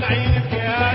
معين فيها